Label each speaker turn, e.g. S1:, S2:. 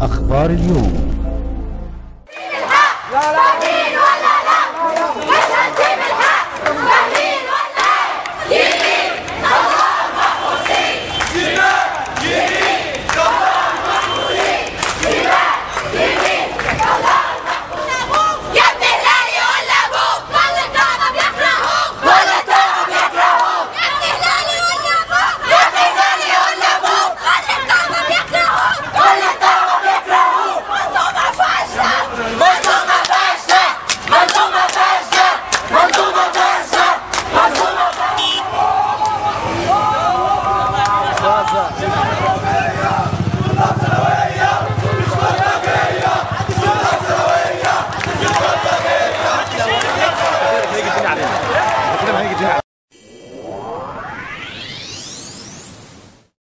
S1: أخبار اليوم. 그래 봐야겠죠.